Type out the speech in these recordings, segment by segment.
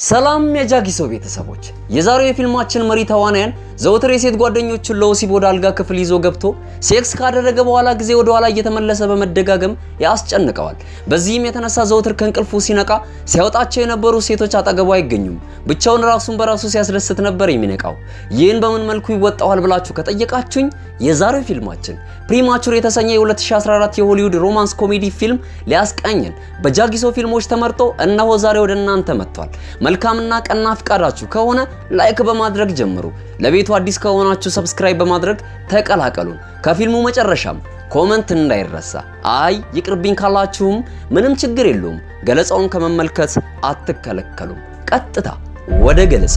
ሰላም የጃጊሶ ቤተሰቦች፣ የዛሬው የፊልማችን መሪ ተዋናያን ዘወትር የሴት ጓደኞቹን ለወሲብ ወደ አልጋ ክፍል ይዞ ገብቶ ሴክስ ካደረገ በኋላ ጊዜ ወደ ኋላ እየተመለሰ በመደጋገም ያስጨንቀዋል። በዚህም የተነሳ ዘወትር ከእንቅልፉ ሲነቃ ሲያወጣቸው የነበሩ ሴቶች አጠገቡ አይገኙም። ብቻውን ራሱን በራሱ ሲያስደስት ነበር የሚነቃው። ይህን በምን መልኩ ይወጣዋል ብላችሁ ከጠየቃችሁኝ የዛሬው ፊልማችን Premature የተሰኘ የ2014 የ Hollywood romance comedy ፊልም ሊያስቃኘን በጃጊሶ ፊልሞች ተመርጦ እነሆ ዛሬ ወደ እናንተ መጥቷል። መልካምና ቀና ፍቃዳችሁ ከሆነ like በማድረግ ጀምሩ። ለቤቱ አዲስ ከሆናችሁ subscribe በማድረግ ተቀላቀሉን። ከፊልሙ መጨረሻም comment እንዳይረሳ። አይ ይቅርብኝ ካላችሁም ምንም ችግር የለውም። ገለጻውን ከመመልከት አትከለከሉም። ቀጥታ ወደ ገለጻ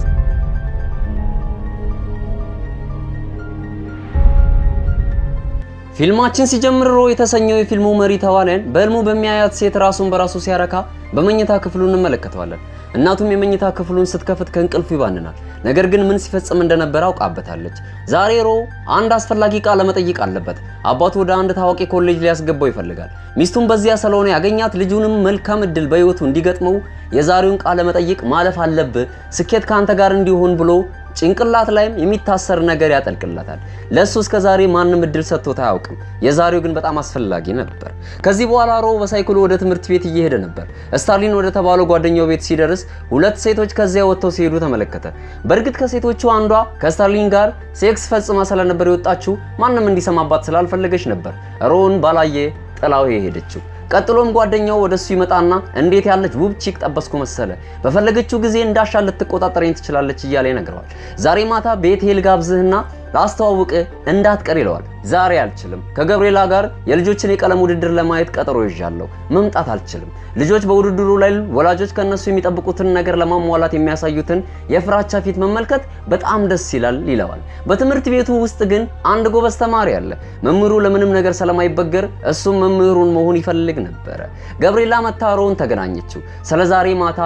ፊልማችን ሲጀምር ሮ የተሰኘው የፊልሙ መሪ ተዋናያን በህልሙ በሚያያት ሴት ራሱን በራሱ ሲያረካ በመኝታ ክፍሉ እንመለከተዋለን። እናቱም የመኝታ ክፍሉን ስትከፍት ከእንቅልፉ ይባንናል። ነገር ግን ምን ሲፈጽም እንደነበረ አውቃበታለች። ዛሬ ሮ አንድ አስፈላጊ ቃለ መጠይቅ አለበት። አባቱ ወደ አንድ ታዋቂ ኮሌጅ ሊያስገባው ይፈልጋል። ሚስቱም በዚያ ስለሆነ ያገኛት ልጁንም መልካም እድል በህይወቱ እንዲገጥመው የዛሬውን ቃለ መጠይቅ ማለፍ አለብህ፣ ስኬት ከአንተ ጋር እንዲሆን ብሎ ጭንቅላት ላይም የሚታሰር ነገር ያጠልቅለታል። ለእሱ እስከ ዛሬ ማንም እድል ሰጥቶት አያውቅም። የዛሬው ግን በጣም አስፈላጊ ነበር። ከዚህ በኋላ ሮ በሳይክሉ ወደ ትምህርት ቤት እየሄደ ነበር። ስታርሊን ወደ ተባለው ጓደኛው ቤት ሲደርስ ሁለት ሴቶች ከዚያ ወጥተው ሲሄዱ ተመለከተ። በእርግጥ ከሴቶቹ አንዷ ከስታርሊን ጋር ሴክስ ፈጽማ ስለነበር የወጣችው ማንም እንዲሰማባት ስላልፈለገች ነበር ሮን ባላየ ጥላው የሄደችው። ቀጥሎም ጓደኛው ወደሱ ይመጣና እንዴት ያለች ውብ chick ጠበስኩ መሰለ፣ በፈለገችው ጊዜ እንዳሻ ልትቆጣጠረኝ ትችላለች እያለ ይነግረዋል። ዛሬ ማታ ቤት ልጋብዝህና ላስተዋውቅ እንዳትቀር ይለዋል። ዛሬ አልችልም፣ ከገብርኤላ ጋር የልጆችን የቀለም ውድድር ለማየት ቀጠሮ ይዣለሁ፣ መምጣት አልችልም። ልጆች በውድድሩ ላይ ወላጆች ከነሱ የሚጠብቁትን ነገር ለማሟላት የሚያሳዩትን የፍራቻ ፊት መመልከት በጣም ደስ ይላል ይለዋል። በትምህርት ቤቱ ውስጥ ግን አንድ ጎበዝ ተማሪ አለ። መምህሩ ለምንም ነገር ስለማይበገር እሱም መምህሩን መሆን ይፈልግ ነበረ። ገብርኤላ መጥታ ሮውን ተገናኘችው። ስለ ዛሬ ማታ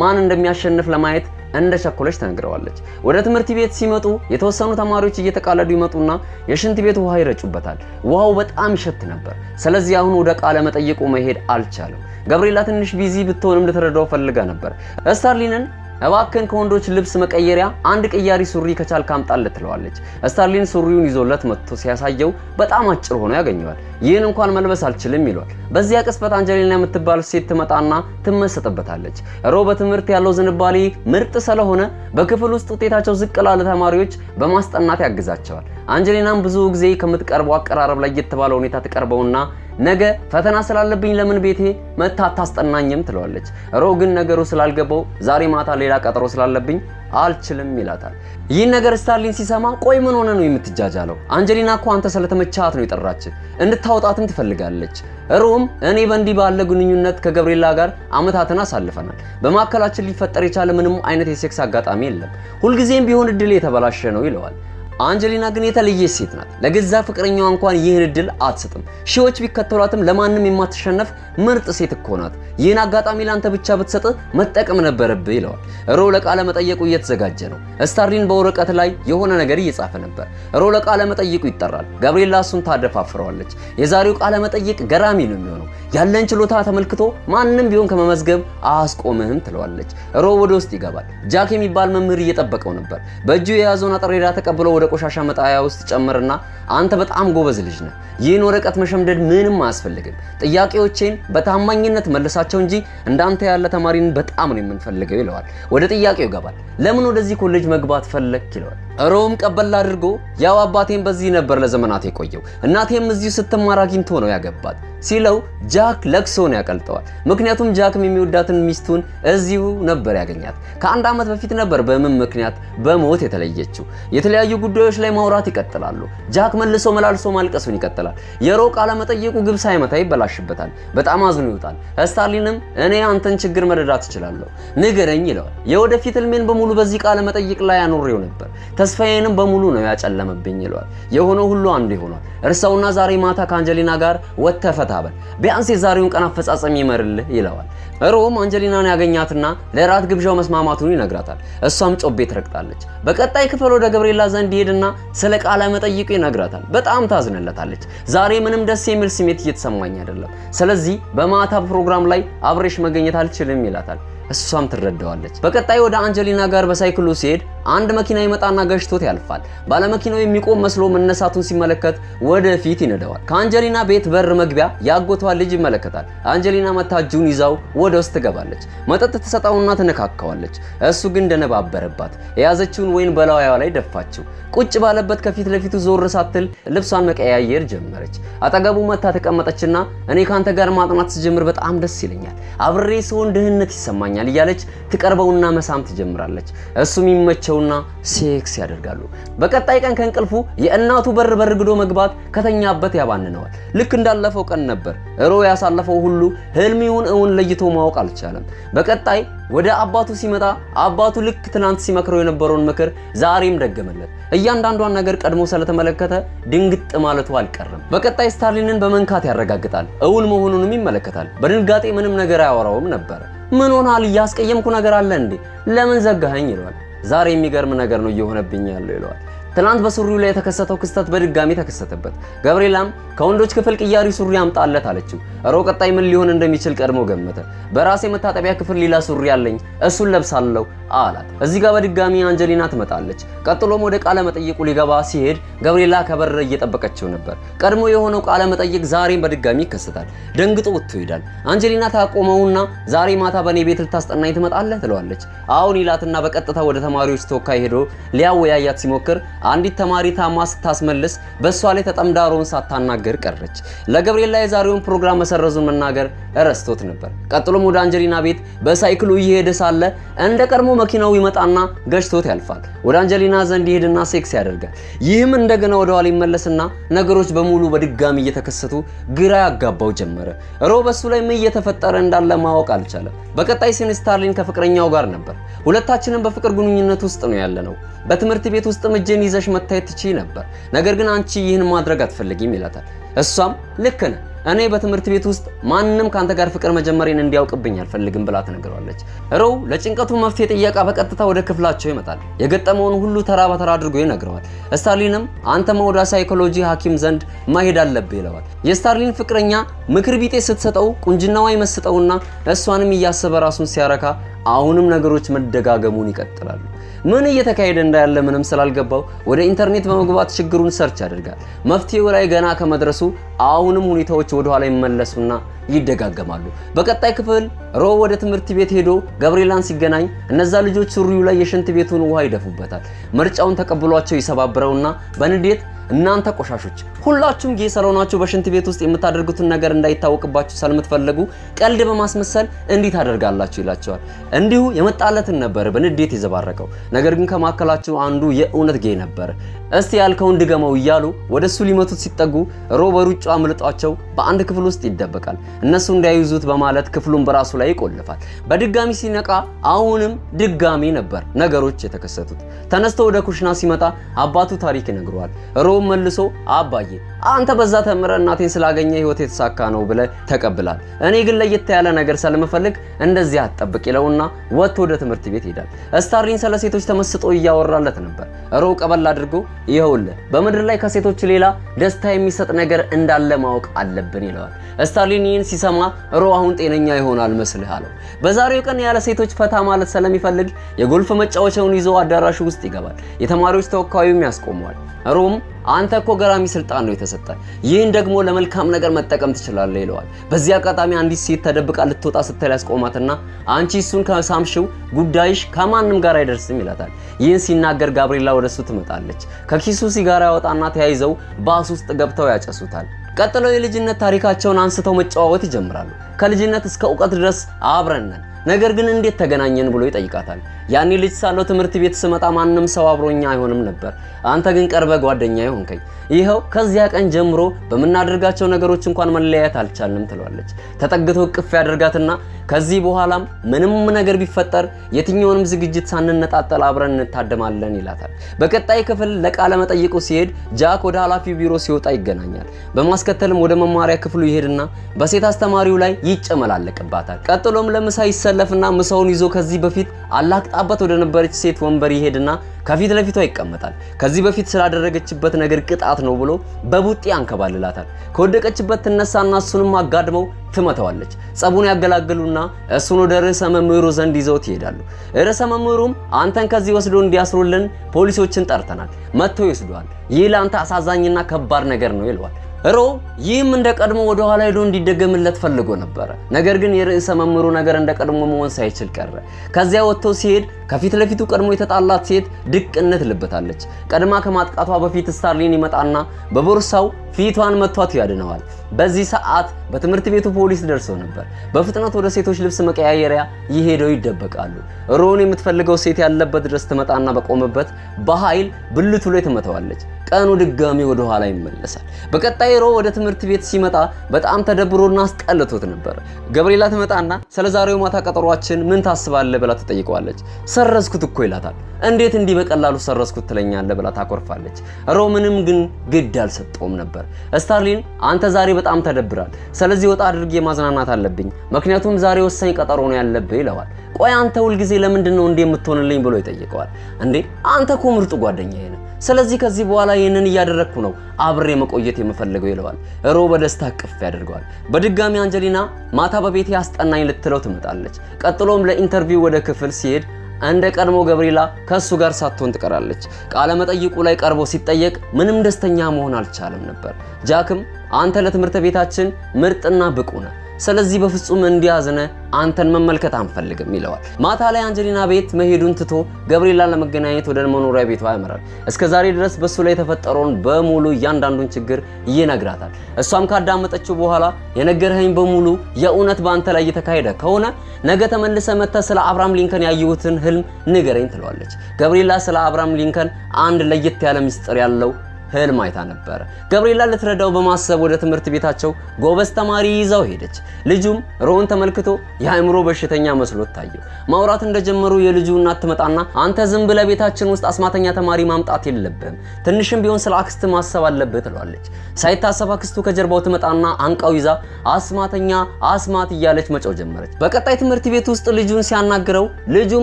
ማን እንደሚያሸንፍ ለማየት እንደ ቸኮለች ትነግረዋለች። ወደ ትምህርት ቤት ሲመጡ የተወሰኑ ተማሪዎች እየተቀላለዱ ይመጡና የሽንት ቤት ውሃ ይረጩበታል። ውሃው በጣም ይሸት ነበር። ስለዚህ አሁን ወደ ቃለ መጠይቁ መሄድ አልቻለም። ገብርኤላ ትንሽ busy ብትሆንም ልትረዳው ፈልጋ ነበር። ስታርሊንን እባክህን ከወንዶች ልብስ መቀየሪያ አንድ ቅያሪ ሱሪ ከቻልክ አምጣለት ትለዋለች። ስታርሊን ሱሪውን ይዞለት መጥቶ ሲያሳየው በጣም አጭር ሆኖ ያገኘዋል። ይህን እንኳን መልበስ አልችልም ይሏል። በዚያ ቅጽበት አንጀሊና የምትባል ሴት ትመጣና ትመሰጥበታለች። ሮ በትምህርት ያለው ዝንባሌ ምርጥ ስለሆነ በክፍል ውስጥ ውጤታቸው ዝቅ ላለ ተማሪዎች በማስጠናት ያግዛቸዋል። አንጀሊናም ብዙ ጊዜ ከምትቀርበው አቀራረብ ላይ የተባለ ሁኔታ ትቀርበውና ነገ ፈተና ስላለብኝ ለምን ቤቴ መታ አታስጠናኝም ትለዋለች። ሮ ግን ነገሩ ስላልገባው ዛሬ ማታ ሌላ ቀጠሮ ስላለብኝ አልችልም ይላታል። ይህን ነገር ስታርሊን ሲሰማ ቆይ ምን ሆነ ነው የምትጃጃለው? አንጀሊና እኮ አንተ ስለተመቻት ነው የጠራች፣ እንድታወጣትም ትፈልጋለች። ሮም እኔ በእንዲህ ባለ ግንኙነት ከገብርኤላ ጋር አመታትን አሳልፈናል። በማዕከላችን ሊፈጠር የቻለ ምንም አይነት የሴክስ አጋጣሚ የለም። ሁልጊዜም ቢሆን እድል የተበላሸ ነው ይለዋል። አንጀሊና ግን የተለየች ሴት ናት። ለገዛ ፍቅረኛዋ እንኳን ይህን እድል አትሰጥም። ሺዎች ቢከተሏትም ለማንም የማትሸነፍ ምርጥ ሴት እኮ ናት። ይህን አጋጣሚ ለአንተ ብቻ ብትሰጥ መጠቀም ነበረብህ ይለዋል። ሮ ለቃለ መጠየቁ እየተዘጋጀ ነው። ስታርሊን በወረቀት ላይ የሆነ ነገር እየጻፈ ነበር። ሮ ለቃለ መጠይቁ ይጠራል። ጋብሪኤላ እሱን ታደፋፍረዋለች። የዛሬው ቃለ መጠይቅ ገራሚ ነው የሚሆነው። ያለን ችሎታ ተመልክቶ ማንም ቢሆን ከመመዝገብ አያስቆምህም ትለዋለች። ሮ ወደ ውስጥ ይገባል። ጃክ የሚባል መምህር እየጠበቀው ነበር። በእጁ የያዘውን አጠሬዳ ተቀብሎ ወደ ቆሻሻ መጣያ ውስጥ ጨምርና አንተ በጣም ጎበዝ ልጅ ነህ፣ ይህን ወረቀት መሸምደድ ምንም አያስፈልግም። ጥያቄዎቼን በታማኝነት መልሳቸው እንጂ እንዳንተ ያለ ተማሪን በጣም ነው የምንፈልገው ይለዋል። ወደ ጥያቄው ይገባል። ለምን ወደዚህ ኮሌጅ መግባት ፈለግክ ይለዋል። ሮም ቀበል አድርጎ ያው አባቴም በዚህ ነበር ለዘመናት የቆየው እናቴም እዚሁ ስትማር አግኝቶ ነው ያገባት ሲለው ጃክ ለቅሶን ያቀልጠዋል። ምክንያቱም ጃክም የሚወዳትን ሚስቱን እዚሁ ነበር ያገኛት። ከአንድ ዓመት በፊት ነበር በህመም ምክንያት በሞት የተለየችው። የተለያዩ ጉዳዮች ላይ ማውራት ይቀጥላሉ። ጃክ መልሶ መላልሶ ማልቀሱን ይቀጥላል። የሮ ቃለ መጠየቁ ግብ ሳይመታ ይበላሽበታል። በጣም አዝኖ ይወጣል። ስታርሊንም እኔ አንተን ችግር መረዳት እችላለሁ፣ ንገረኝ ይለዋል። የወደፊት ህልሜን በሙሉ በዚህ ቃለ መጠይቅ ላይ አኖሬው ነበር፣ ተስፋዬንም በሙሉ ነው ያጨለመብኝ ይለዋል። የሆነው ሁሉ አንዱ ይሆናል። እርሳውና ዛሬ ማታ ከአንጀሊና ጋር ወጥተህ ፈታ በል፣ ቢያንስ የዛሬውን ቀን አፈጻጸም ይመርልህ ይለዋል። ሮም አንጀሊናን ያገኛትና ለራት ግብዣው መስማማቱን ይነግራታል። እሷም ጮቤ ትረግጣለች። በቀጣይ ክፍል ወደ ገብርኤላ ዘንድ ይሄድና ስለ ቃለ መጠይቁ ይነግራታል። በጣም ታዝንለታለች። ዛሬ ምንም ደስ የሚል ስሜት እየተሰማኝ አይደለም፣ ስለዚህ በማታ ፕሮግራም ላይ አብሬሽ መገኘት አልችልም ይላታል። እሷም ትረዳዋለች። በቀጣይ ወደ አንጀሊና ጋር በሳይክሉ ሲሄድ አንድ መኪና ይመጣና ገጭቶት ያልፋል። ባለመኪናው የሚቆም መስሎ መነሳቱን ሲመለከት ወደፊት ይነዳዋል። ከአንጀሊና ቤት በር መግቢያ ያጎቷን ልጅ ይመለከታል። አንጀሊና መታ እጁን ይዛው ወደ ውስጥ ትገባለች። መጠጥ ትሰጠውና ትነካካዋለች። እሱ ግን ደነባበረባት። የያዘችውን ወይን በላይዋ ላይ ደፋችው። ቁጭ ባለበት ከፊት ለፊቱ ዞር ሳትል ልብሷን መቀያየር ጀመረች። አጠገቡ መጥታ ተቀመጠችና እኔ ካንተ ጋር ማጥናት ስጀምር በጣም ደስ ይለኛል፣ አብሬህ ስሆን ደህንነት ይሰማኛል እያለች ትቀርበውና መሳም ትጀምራለች። እሱም ይመቸውና ሴክስ ያደርጋሉ። በቀጣይ ቀን ከእንቅልፉ የእናቱ በር በርግዶ መግባት ከተኛበት ያባንነዋል። ልክ እንዳለፈው ቀን ነበር። ሮ ያሳለፈው ሁሉ ህልም ይሁን እውን ለይቶ ማወቅ አልቻለም። በቀጣይ ወደ አባቱ ሲመጣ አባቱ ልክ ትናንት ሲመክረው የነበረውን ምክር ዛሬም ደገመለት። እያንዳንዷን ነገር ቀድሞ ስለተመለከተ ድንግጥ ማለቱ አልቀረም። በቀጣይ ስታርሊንን በመንካት ያረጋግጣል። እውን መሆኑንም ይመለከታል። በድንጋጤ ምንም ነገር አያወራውም ነበር። ምን ሆናል? እያስቀየምኩ ነገር አለ እንዴ? ለምን ዘጋኸኝ? ይለዋል። ዛሬ የሚገርም ነገር ነው እየሆነብኝ ያለው ይለዋል። ትናንት በሱሪው ላይ የተከሰተው ክስተት በድጋሚ ተከሰተበት። ገብርኤላም ከወንዶች ክፍል ቅያሪ ሱሪ አምጣለት አለችው። ሮ ቀጣይ ምን ሊሆን እንደሚችል ቀድሞ ገመተ። በራሴ መታጠቢያ ክፍል ሌላ ሱሪ አለኝ፣ እሱን ለብሳለሁ አላት። እዚህ ጋር በድጋሚ አንጀሊና ትመጣለች። ቀጥሎም ወደ ቃለ መጠይቁ ሊገባ ሲሄድ ገብርኤላ ከበር እየጠበቀችው ነበር። ቀድሞ የሆነው ቃለ መጠይቅ ዛሬም በድጋሚ ይከሰታል። ደንግጦ ወጥቶ ይሄዳል። አንጀሊና ታቆመውና ዛሬ ማታ በእኔ ቤት ልታስጠናኝ ትመጣለህ ትለዋለች። አሁን ይላትና በቀጥታ ወደ ተማሪዎች ተወካይ ሄዶ ሊያወያያት ሲሞክር አንዲት ተማሪ ታማ ስታስመልስ በእሷ ላይ ተጠምዳ ሮን ሳታናግር ቀረች። ለገብርኤላ የዛሬውን ፕሮግራም መሰረዙን መናገር ረስቶት ነበር። ቀጥሎም ወደ አንጀሊና ቤት በሳይክሉ እየሄደ ሳለ እንደ ቀድሞ መኪናው ይመጣና ገጭቶት ያልፋል። ወደ አንጀሊና ዘንድ ይሄድና ሴክስ ያደርጋል። ይህም እንደገና ወደ ኋላ ይመለስና ነገሮች በሙሉ በድጋሚ እየተከሰቱ ግራ ያጋባው ጀመረ። ሮ በሱ ላይ ምን እየተፈጠረ እንዳለ ማወቅ አልቻለም። በቀጣይ scene ስታርሊን ከፍቅረኛው ጋር ነበር። ሁለታችንም በፍቅር ግንኙነት ውስጥ ነው ያለነው። በትምህርት ቤት ውስጥም እጄን ይዘሽ መታየት ትችይ ነበር፣ ነገር ግን አንቺ ይህን ማድረግ አትፈልጊም ይላታል። እሷም ልክ ነህ እኔ በትምህርት ቤት ውስጥ ማንም ከአንተ ጋር ፍቅር መጀመሬን እንዲያውቅብኝ አልፈልግም ብላ ትነግረዋለች። ሮው ለጭንቀቱ መፍትሄ ጥየቃ በቀጥታ ወደ ክፍላቸው ይመጣል። የገጠመውን ሁሉ ተራ በተራ አድርጎ ይነግረዋል። ስታርሊንም አንተማ ወደ ሳይኮሎጂ ሐኪም ዘንድ መሄድ አለብህ ይለዋል። የስታርሊን ፍቅረኛ ምክር ቢጤ ስትሰጠው ቁንጅናዋ ይመስጠውና እሷንም እያሰበ ራሱን ሲያረካ አሁንም ነገሮች መደጋገሙን ይቀጥላሉ። ምን እየተካሄደ እንዳለ ምንም ስላልገባው ወደ ኢንተርኔት በመግባት ችግሩን search ያደርጋል። መፍትሄው ላይ ገና ከመድረሱ አሁንም ሁኔታዎች ወደ ኋላ ይመለሱና ይደጋገማሉ። በቀጣይ ክፍል ሮ ወደ ትምህርት ቤት ሄዶ ገብርኤላን ሲገናኝ እነዛ ልጆች ሱሪው ላይ የሽንት ቤቱን ውሃ ይደፉበታል። ምርጫውን ተቀብሏቸው ይሰባብረውና በንዴት እናንተ ቆሻሾች ሁላችሁም ጌ ስለሆናችሁ በሽንት ቤት ውስጥ የምታደርጉትን ነገር እንዳይታወቅባችሁ ስለምትፈልጉ ቀልድ በማስመሰል እንዲህ ታደርጋላችሁ ይላቸዋል። እንዲሁ የመጣለትን ነበር በንዴት የዘባረቀው። ነገር ግን ከማካከላቸው አንዱ የእውነት ጌ ነበር። እስቲ ያልከውን ድገመው እያሉ ወደ እሱ ሊመቱት ሲጠጉ ሮ በሩጫ አምልጧቸው በአንድ ክፍል ውስጥ ይደበቃል። እነሱ እንዳይዙት በማለት ክፍሉን በራሱ ላይ ይቆልፋል። በድጋሚ ሲነቃ አሁንም ድጋሚ ነበር ነገሮች የተከሰቱት። ተነስቶ ወደ ኩሽና ሲመጣ አባቱ ታሪክ ይነግረዋል። ሮ መልሶ አባዬ አንተ በዛ ተምረ እናቴን ስላገኘ ህይወት የተሳካ ነው ብለ ተቀብላል። እኔ ግን ለየት ያለ ነገር ስለምፈልግ እንደዚህ አትጠብቅ ይለውና ወጥቶ ወደ ትምህርት ቤት ይሄዳል። ስታርሊን ስለ ሴቶች ተመስጦ እያወራለት ነበር። ሮ ቀበል አድርጎ ይኸውልህ በምድር ላይ ከሴቶች ሌላ ደስታ የሚሰጥ ነገር እንዳለ ማወቅ አለብን ይለዋል። ስታርሊን ይህን ሲሰማ ሮ አሁን ጤነኛ ይሆናል መሰለህ አለው። በዛሬው ቀን ያለ ሴቶች ፈታ ማለት ስለሚፈልግ የጎልፍ መጫወቻውን ይዞ አዳራሹ ውስጥ ይገባል። የተማሪዎች ተወካዩም ያስቆመዋል። ሮም አንተ እኮ ገራሚ ስልጣን ነው የተሰጠህ፣ ይህን ደግሞ ለመልካም ነገር መጠቀም ትችላለህ ይለዋል። በዚህ አጋጣሚ አንዲት ሴት ተደብቃ ልትወጣ ስትል ያስቆማትና አንቺ እሱን ከሳምሽው ጉዳይሽ ከማንም ጋር አይደርስም ይላታል። ይህን ሲናገር ጋብሪኤላ ወደሱ ትመጣለች። ከኪሱ ሲጋራ ያወጣና ተያይዘው ባስ ውስጥ ገብተው ያጨሱታል። ቀጥለው የልጅነት ታሪካቸውን አንስተው መጨዋወት ይጀምራሉ። ከልጅነት እስከ እውቀት ድረስ አብረን ነን ነገር ግን እንዴት ተገናኘን ብሎ ይጠይቃታል። ያኔ ልጅ ሳለው ትምህርት ቤት ስመጣ ማንም ሰው አብሮኛ አይሆንም ነበር፣ አንተ ግን ቀርበ ጓደኛ ይሆንከኝ። ይኸው ከዚያ ቀን ጀምሮ በምናደርጋቸው ነገሮች እንኳን መለያየት አልቻልንም ትለዋለች። ተጠግቶ እቅፍ ያደርጋትና ከዚህ በኋላም ምንም ነገር ቢፈጠር የትኛውንም ዝግጅት ሳንነጣጠል አብረን እንታደማለን ይላታል። በቀጣይ ክፍል ለቃለ መጠይቁ ሲሄድ ጃክ ወደ ኃላፊው ቢሮ ሲወጣ ይገናኛል። በማስከተልም ወደ መማሪያ ክፍሉ ይሄድና በሴት አስተማሪው ላይ ይጨመላለቅባታል። ቀጥሎም ለምሳ ይሰለፍና ምሳውን ይዞ ከዚህ በፊት አላቅጣበት ወደ ነበረች ሴት ወንበር ይሄድና ከፊት ለፊቷ ይቀመጣል። ከዚህ በፊት ስላደረገችበት ነገር ቅጣት ነው ብሎ በቡጢ አንከባልላታል። ከወደቀችበት ትነሳና እሱንም አጋድመው ትመተዋለች። ጸቡን ያገላግሉና እሱን ወደ ርዕሰ መምህሩ ዘንድ ይዘውት ይሄዳሉ። ርዕሰ መምህሩም አንተን ከዚህ ወስዶ እንዲያስሩልን ፖሊሶችን ጠርተናል፣ መጥተው ይወስደዋል። ይህ ለአንተ አሳዛኝና ከባድ ነገር ነው ይለዋል። ሮ ይህም እንደ ቀድሞ ወደ ኋላ ሄዶ እንዲደገምለት ፈልጎ ነበረ። ነገር ግን የርዕሰ መምህሩ ነገር እንደ ቀድሞ መሆን ሳይችል ቀረ። ከዚያ ወጥተው ሲሄድ ከፊት ለፊቱ ቀድሞ የተጣላት ሴት ድቅነት ልበታለች። ቀድማ ከማጥቃቷ በፊት ስታርሊን ይመጣና በቦርሳው ፊቷን መቷት ያድነዋል። በዚህ ሰዓት በትምህርት ቤቱ ፖሊስ ደርሰው ነበር። በፍጥነት ወደ ሴቶች ልብስ መቀያየሪያ ይሄደው ይደበቃሉ። ሮን የምትፈልገው ሴት ያለበት ድረስ ትመጣና በቆመበት በኃይል ብልቱ ላይ ትመተዋለች። ቀኑ ድጋሚ ወደ ኋላ ይመለሳል። በቀጣይ ሮ ወደ ትምህርት ቤት ሲመጣ በጣም ተደብሮና አስጠልቶት ነበር። ገብርኤላ ትመጣና ስለ ዛሬው ማታ ቀጠሯችን ምን ታስባለህ ብላ ትጠይቀዋለች። ሰረዝኩት እኮ ይላታል። እንዴት እንዲህ በቀላሉ ሰረዝኩት ትለኛለህ ብላ ታኮርፋለች። ሮ ምንም ግን ግድ አልሰጠውም ነበር። ስታርሊን አንተ ዛሬ በጣም ተደብረሃል፣ ስለዚህ ወጣ አድርጌ ማዝናናት አለብኝ፣ ምክንያቱም ዛሬ ወሳኝ ቀጠሮ ነው ያለብህ ይለዋል። ቆይ አንተ ሁልጊዜ ለምንድን ነው እንዲህ የምትሆንልኝ ብሎ ይጠይቀዋል። እንዴ አንተ እኮ ምርጡ ጓደኛዬ ነህ ስለዚህ ከዚህ በኋላ ይህንን እያደረግኩ ነው አብሬህ መቆየት የምፈልገው ይለዋል። ሮ በደስታ እቅፍ ያደርገዋል። በድጋሚ አንጀሊና ማታ በቤቴ አስጠናኝ ልትለው ትመጣለች። ቀጥሎም ለ interview ወደ ክፍል ሲሄድ እንደ ቀድሞ ገብርኤላ ከእሱ ጋር ሳትሆን ትቀራለች። ቃለ መጠይቁ ላይ ቀርቦ ሲጠየቅ ምንም ደስተኛ መሆን አልቻለም ነበር። ጃክም አንተ ለትምህርት ቤታችን ምርጥና ብቁ ነህ ስለዚህ በፍጹም እንዲያዝነ አንተን መመልከት አንፈልግም ይለዋል። ማታ ላይ አንጀሊና ቤት መሄዱን ትቶ ገብርኤላን ለመገናኘት ወደ መኖሪያ ቤቷ ያመራል። እስከ ዛሬ ድረስ በሱ ላይ የተፈጠረውን በሙሉ እያንዳንዱን ችግር ይነግራታል። እሷም ካዳመጠችው በኋላ የነገርኸኝ በሙሉ የእውነት በአንተ ላይ እየተካሄደ ከሆነ ነገ ተመልሰ መጥተህ ስለ አብርሃም ሊንከን ያየሁትን ህልም ንገረኝ ትለዋለች። ገብርኤላ ስለ አብርሃም ሊንከን አንድ ለየት ያለ ምስጢር ያለው ህልም አይታ ነበረ። ገብርኤላ ልትረዳው በማሰብ ወደ ትምህርት ቤታቸው ጎበዝ ተማሪ ይዛው ሄደች። ልጁም ሮውን ተመልክቶ የአእምሮ በሽተኛ መስሎት ታየው። ማውራት እንደጀመሩ የልጁ እናት ትመጣና አንተ ዝም ብለህ ቤታችን ውስጥ አስማተኛ ተማሪ ማምጣት የለብህም፣ ትንሽም ቢሆን ስለ አክስትህ ማሰብ አለብህ ትለዋለች። ሳይታሰብ አክስቱ ከጀርባው ትመጣና አንቃው ይዛ አስማተኛ አስማት እያለች መጮህ ጀመረች። በቀጣይ ትምህርት ቤት ውስጥ ልጁን ሲያናግረው ልጁ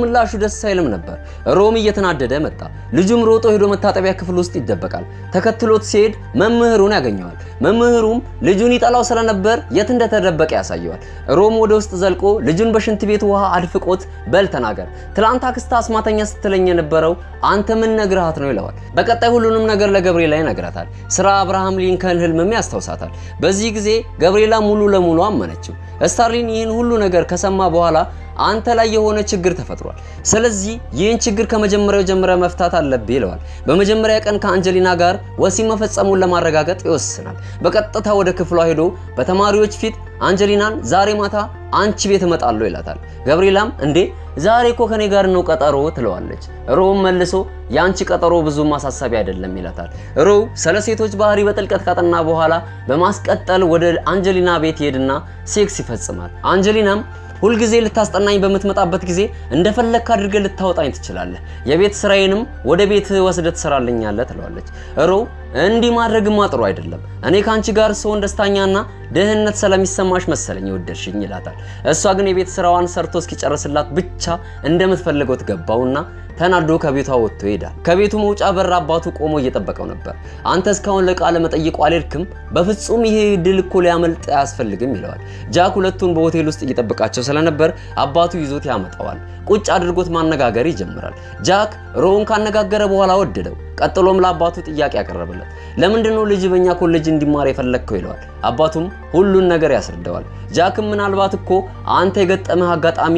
ምላሹ ደስ አይልም ነበር። ሮም እየተናደደ መጣ። ልጁም ሮጦ ሄዶ መታጠቢያ ክፍል ውስጥ ይደበቃል። ተከትሎት ሲሄድ መምህሩን ያገኘዋል። መምህሩም ልጁን ይጠላው ስለነበር የት እንደተደበቀ ያሳየዋል። ሮም ወደ ውስጥ ዘልቆ ልጁን በሽንት ቤት ውሃ አድፍቆት በል ተናገር፣ ትላንት አክስታ አስማተኛ ስትለኝ የነበረው አንተ ምን ነግርሃት ነው ይለዋል። በቀጣይ ሁሉንም ነገር ለገብርኤላ ይነግራታል። ስራ አብርሃም ሊንከን ህልምም ያስታውሳታል። በዚህ ጊዜ ገብርኤላ ሙሉ ለሙሉ አመነችው። ስታርሊን ይህን ሁሉ ነገር ከሰማ በኋላ አንተ ላይ የሆነ ችግር ተፈጥሯል። ስለዚህ ይህን ችግር ከመጀመሪያው ጀምረ መፍታት አለብህ ይለዋል። በመጀመሪያ ቀን ከአንጀሊና ጋር ወሲብ መፈጸሙን ለማረጋገጥ ይወስናል። በቀጥታ ወደ ክፍሏ ሄዶ በተማሪዎች ፊት አንጀሊናን ዛሬ ማታ አንቺ ቤት እመጣለሁ ይላታል። ገብርኤላም እንዴ ዛሬ እኮ ከኔ ጋር ነው ቀጠሮ ትለዋለች። ሮም መልሶ የአንቺ ቀጠሮ ብዙም አሳሳቢ አይደለም ይላታል። ሮ ስለ ሴቶች ባህሪ በጥልቀት ካጠና በኋላ በማስቀጠል ወደ አንጀሊና ቤት ይሄድና ሴክስ ይፈጽማል። አንጀሊናም ሁልጊዜ ልታስጠናኝ በምትመጣበት ጊዜ እንደፈለግክ አድርገህ ልታወጣኝ ትችላለህ፣ የቤት ስራዬንም ወደ ቤት ወስደህ ትሰራልኛለህ ትለዋለች። ሮ እንዲህ ማድረግማ ጥሩ አይደለም፣ እኔ ከአንቺ ጋር ስሆን ደስታኛና ደህንነት ስለሚሰማሽ መሰለኝ የወደድሽኝ ይላታል። እሷ ግን የቤት ስራዋን ሰርቶ እስኪጨርስላት ብቻ እንደምትፈልገው ትገባውና ተናዶ ከቤቷ ወጥቶ ይሄዳል። ከቤቱ መውጫ በር አባቱ ቆሞ እየጠበቀው ነበር። አንተ እስካሁን ለቃለ መጠይቁ አልሄድክም? በፍጹም ይሄ እድል እኮ ሊያመልጥህ አያስፈልግም ይለዋል። ጃክ ሁለቱን በሆቴል ውስጥ እየጠበቃቸው ስለነበር አባቱ ይዞት ያመጣዋል። ቁጭ አድርጎት ማነጋገር ይጀምራል። ጃክ ሮውን ካነጋገረ በኋላ ወደደው። ቀጥሎም ለአባቱ ጥያቄ ያቀረበለት ለምንድን ነው ልጅህ በእኛ ኮሌጅ እንዲማር የፈለግከው ይለዋል። አባቱም ሁሉን ነገር ያስረዳዋል። ጃክም ምናልባት እኮ አንተ የገጠመህ አጋጣሚ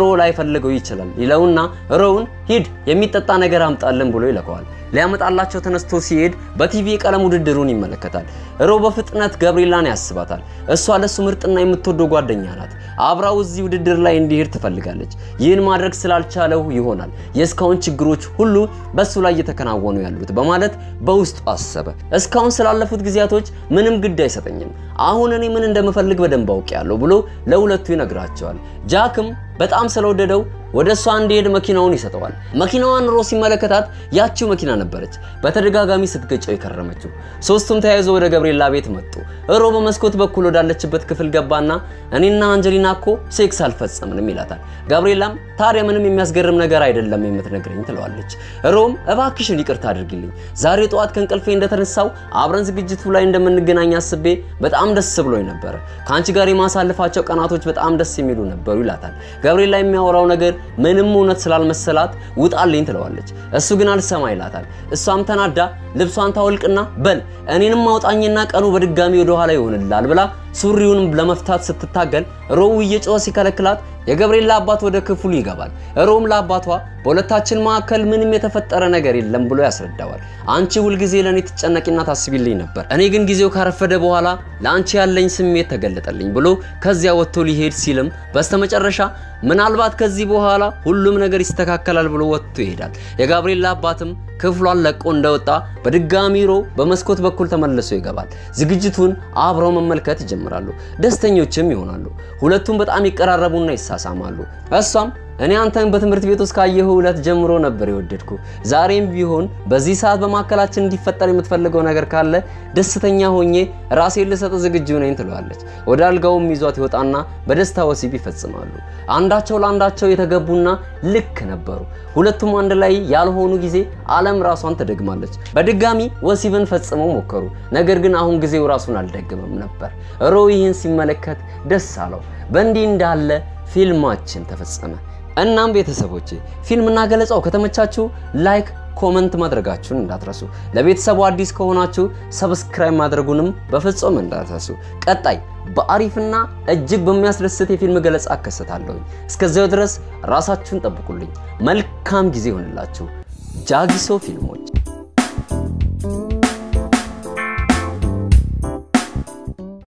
ሮ ላይ ፈልገው ይችላል ይለውና ሮውን ሂድ የሚጠጣ ነገር አምጣልን ብሎ ይለከዋል። ሊያመጣላቸው ተነስቶ ሲሄድ በቲቪ የቀለም ውድድሩን ይመለከታል። ሮ በፍጥነት ገብርኤላን ያስባታል። እሷ ለሱ ምርጥና የምትወደው ጓደኛ ናት። አብራው እዚህ ውድድር ላይ እንዲሄድ ትፈልጋለች። ይህን ማድረግ ስላልቻለው ይሆናል የእስካሁን ችግሮች ሁሉ በሱ ላይ እየተከናወኑ ያሉት በማለት በውስጡ አሰበ። እስካሁን ስላለፉት ጊዜያቶች ምንም ግድ አይሰጠኝም፣ አሁን እኔ ምን እንደምፈልግ በደንብ አውቄያለሁ ብሎ ለሁለቱ ይነግራቸዋል። ጃክም በጣም ስለወደደው ወደ እሷ እንዲሄድ መኪናውን ይሰጠዋል። መኪናዋን ሮ ሲመለከታት ያቺው መኪና ነበረች በተደጋጋሚ ስትገጨው የከረመችው። ሶስቱም ተያይዘው ወደ ገብርኤላ ቤት መጡ። ሮ በመስኮት በኩል ወዳለችበት ክፍል ገባና እኔና አንጀሊና እኮ ሴክስ አልፈጸምንም ይላታል። ጋብርኤላም ታዲያ ምንም የሚያስገርም ነገር አይደለም የምትነግረኝ ትለዋለች። ሮም እባክሽን ይቅርታ አድርግልኝ፣ ዛሬ ጠዋት ከእንቅልፌ እንደተነሳሁ አብረን ዝግጅቱ ላይ እንደምንገናኝ አስቤ በጣም ደስ ብሎኝ ነበረ። ከአንቺ ጋር የማሳልፋቸው ቀናቶች በጣም ደስ የሚሉ ነበሩ ይላታል። ገብርኤላ የሚያወራው ነገር ምንም እውነት ስላልመሰላት ውጣልኝ ትለዋለች። እሱ ግን አልሰማ ይላታል። እሷም ተናዳ ልብሷን ታወልቅና በል እኔንም አውጣኝና ቀኑ በድጋሚ ወደ ኋላ ይሆንላል ብላ ሱሪውን ለመፍታት ስትታገል ሮው እየጮኸ ሲከለክላት የገብርኤላ አባት ወደ ክፍሉ ይገባል። ሮም ለአባቷ በሁለታችን መካከል ምንም የተፈጠረ ነገር የለም ብሎ ያስረዳዋል። አንቺ ሁልጊዜ ለእኔ ትጨነቂና ታስቢልኝ ነበር፣ እኔ ግን ጊዜው ካረፈደ በኋላ ለአንቺ ያለኝ ስሜት ተገለጠልኝ ብሎ ከዚያ ወጥቶ ሊሄድ ሲልም በስተመጨረሻ ምናልባት ከዚህ በኋላ ሁሉም ነገር ይስተካከላል ብሎ ወጥቶ ይሄዳል። የጋብርኤላ አባትም ክፍሏን ለቆ እንደወጣ በድጋሚ ሮ በመስኮት በኩል ተመልሶ ይገባል። ዝግጅቱን አብረው መመልከት ይጀምራሉ። ደስተኞችም ይሆናሉ። ሁለቱም በጣም ይቀራረቡና ይሳሳማሉ። እሷም እኔ አንተን በትምህርት ቤት ውስጥ ካየሁ ዕለት ጀምሮ ነበር የወደድኩ። ዛሬም ቢሆን በዚህ ሰዓት በመካከላችን እንዲፈጠር የምትፈልገው ነገር ካለ ደስተኛ ሆኜ ራሴን ልሰጥ ዝግጁ ነኝ ትለዋለች። ወደ አልጋውም ይዟት ይወጣና በደስታ ወሲብ ይፈጽማሉ። አንዳቸው ለአንዳቸው የተገቡና ልክ ነበሩ። ሁለቱም አንድ ላይ ያልሆኑ ጊዜ ዓለም ራሷን ትደግማለች። በድጋሚ ወሲብን ፈጽመው ሞከሩ። ነገር ግን አሁን ጊዜው ራሱን አልደግምም ነበር። ሮ ይህን ሲመለከት ደስ አለው። በእንዲህ እንዳለ ፊልማችን ተፈጸመ። እናም ቤተሰቦቼ ፊልምና ገለጻው ከተመቻችሁ like፣ comment ማድረጋችሁን እንዳትረሱ። ለቤተሰቡ አዲስ ከሆናችሁ subscribe ማድረጉንም በፍጹም እንዳትረሱ። ቀጣይ በአሪፍና እጅግ በሚያስደስት የፊልም ገለጻ እከሰታለሁኝ። እስከዚያው ድረስ ራሳችሁን ጠብቁልኝ። መልካም ጊዜ ይሆንላችሁ። ጃጊሶ ፊልሞች